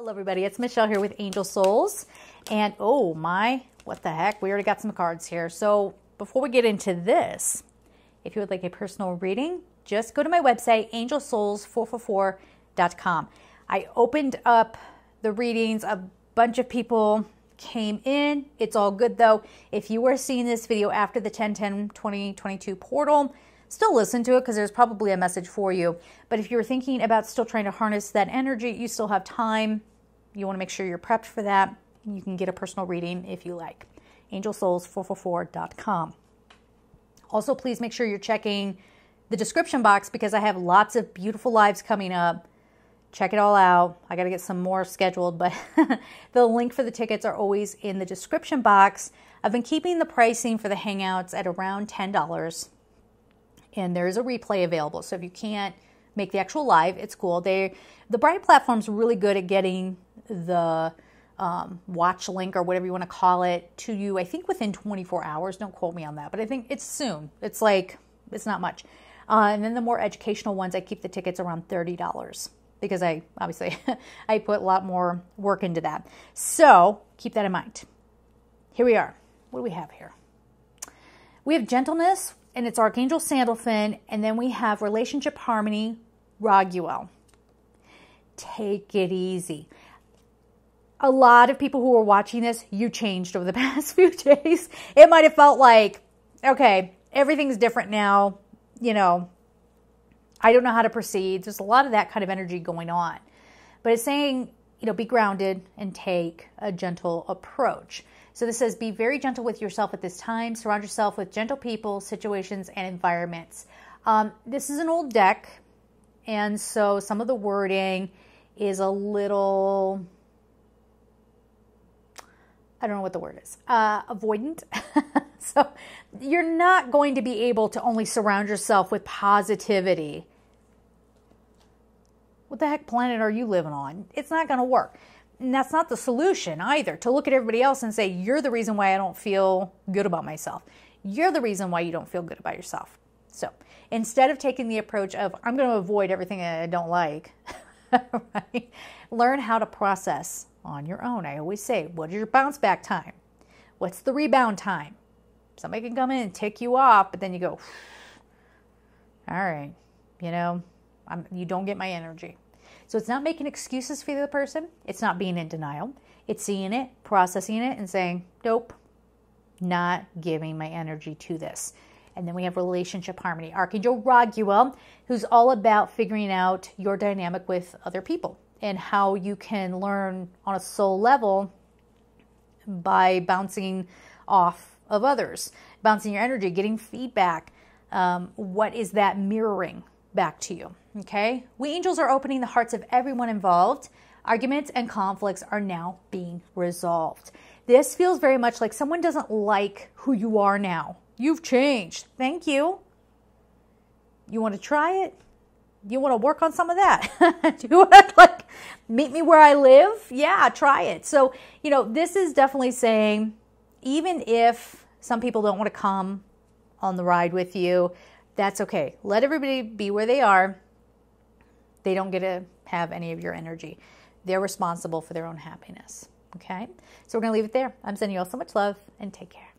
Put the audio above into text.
Hello, everybody. It's Michelle here with Angel Souls. And oh my, what the heck? We already got some cards here. So before we get into this, if you would like a personal reading, just go to my website, angelsouls444.com. I opened up the readings. A bunch of people came in. It's all good though. If you were seeing this video after the 1010 2022 portal, still listen to it because there's probably a message for you. But if you're thinking about still trying to harness that energy, you still have time. You want to make sure you're prepped for that. You can get a personal reading if you like. AngelSouls444.com. Also, please make sure you're checking the description box because I have lots of beautiful lives coming up. Check it all out. I got to get some more scheduled, but the link for the tickets are always in the description box. I've been keeping the pricing for the Hangouts at around $10 and there is a replay available. So if you can't make the actual live, it's cool. They the Bright platform's really good at getting the um, watch link or whatever you want to call it to you. I think within 24 hours. Don't quote me on that, but I think it's soon. It's like it's not much. Uh, and then the more educational ones, I keep the tickets around thirty dollars because I obviously I put a lot more work into that. So keep that in mind. Here we are. What do we have here? We have gentleness, and it's Archangel Sandalphon, and then we have Relationship Harmony, Raguel. Take it easy. A lot of people who are watching this, you changed over the past few days. It might have felt like, okay, everything's different now. You know, I don't know how to proceed. There's a lot of that kind of energy going on. But it's saying, you know, be grounded and take a gentle approach. So this says, be very gentle with yourself at this time. Surround yourself with gentle people, situations, and environments. Um, this is an old deck, and so some of the wording is a little, I don't know what the word is, uh, avoidant. so you're not going to be able to only surround yourself with positivity. What the heck planet are you living on? It's not going to work. And that's not the solution either to look at everybody else and say, you're the reason why I don't feel good about myself. You're the reason why you don't feel good about yourself. So instead of taking the approach of, I'm going to avoid everything I don't like, right? learn how to process on your own. I always say, what is your bounce back time? What's the rebound time? Somebody can come in and tick you off, but then you go, all right, you know, I'm, you don't get my energy. So it's not making excuses for the person. It's not being in denial. It's seeing it, processing it, and saying, nope, not giving my energy to this. And then we have relationship harmony. Archangel Raguel, who's all about figuring out your dynamic with other people and how you can learn on a soul level by bouncing off of others, bouncing your energy, getting feedback. Um, what is that mirroring back to you? Okay? We angels are opening the hearts of everyone involved. Arguments and conflicts are now being resolved. This feels very much like someone doesn't like who you are now. You've changed. Thank you. You want to try it? You want to work on some of that? Do you want to like meet me where I live? Yeah, try it. So, you know, this is definitely saying even if some people don't want to come on the ride with you, that's okay. Let everybody be where they are they don't get to have any of your energy. They're responsible for their own happiness. Okay? So we're going to leave it there. I'm sending you all so much love and take care.